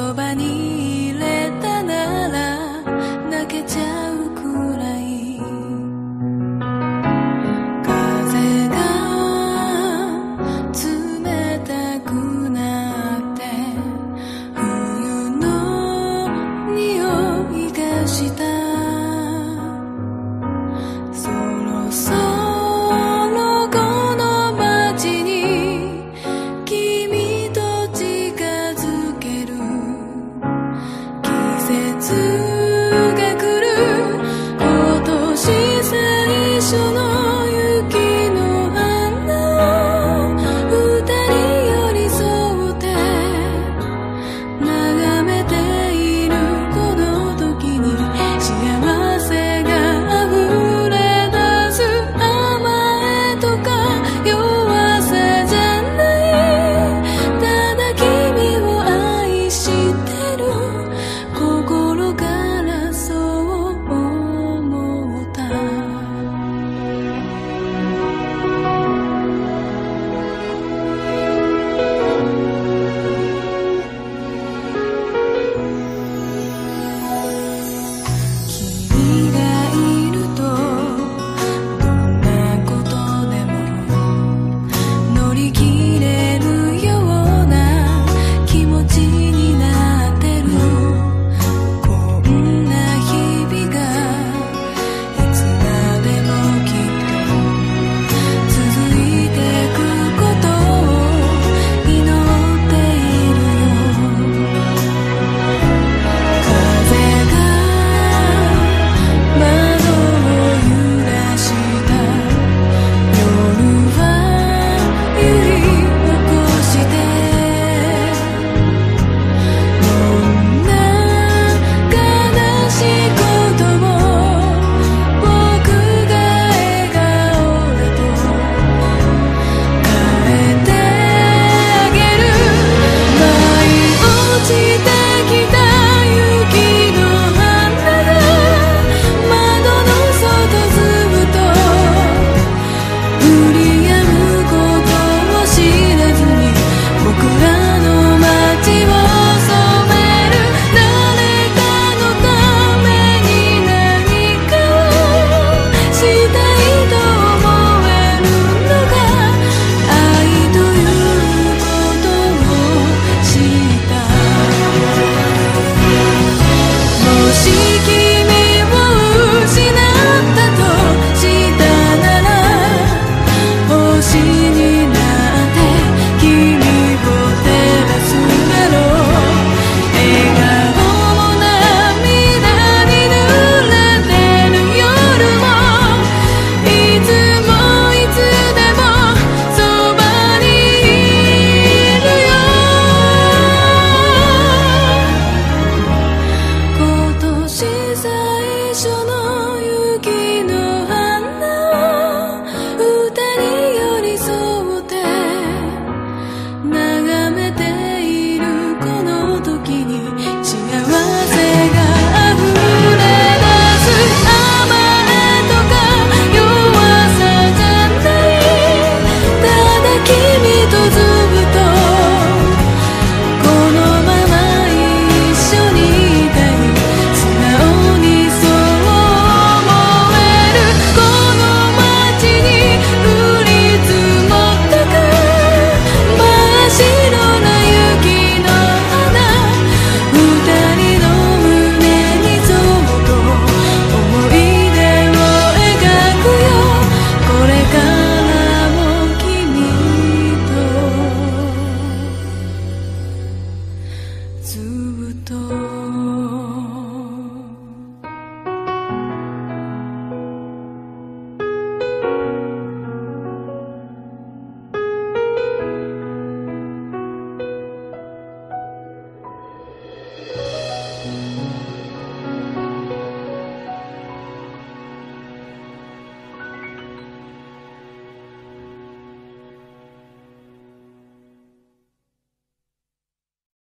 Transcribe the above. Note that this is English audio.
そばに